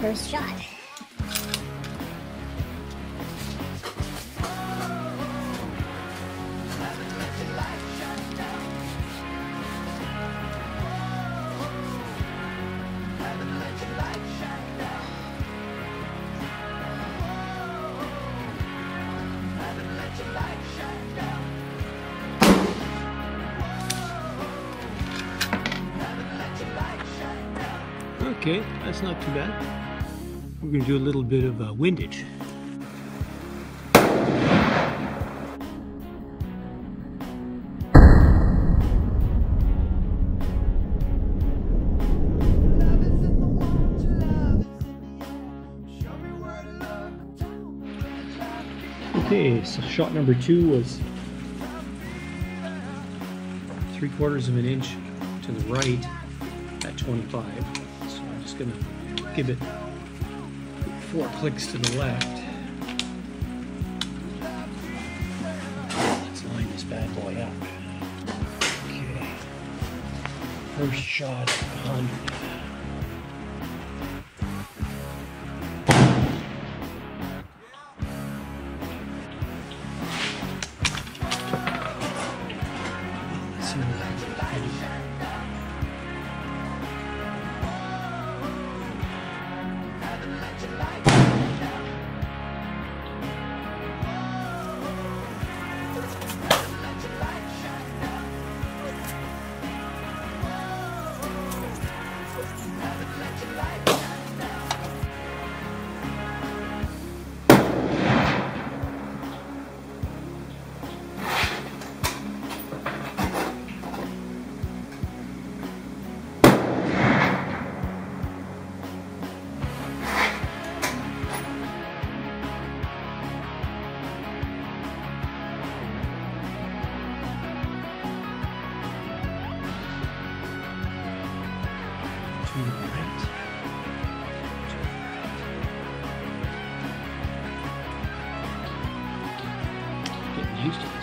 First shot. Okay, that's not too bad. We're going to do a little bit of uh, windage. Okay, so shot number two was three quarters of an inch to the right at 25. So I'm just gonna give it four clicks to the left. Let's line this bad boy up. Okay. First shot 100. Nothing like your life. To the right. Getting used to this.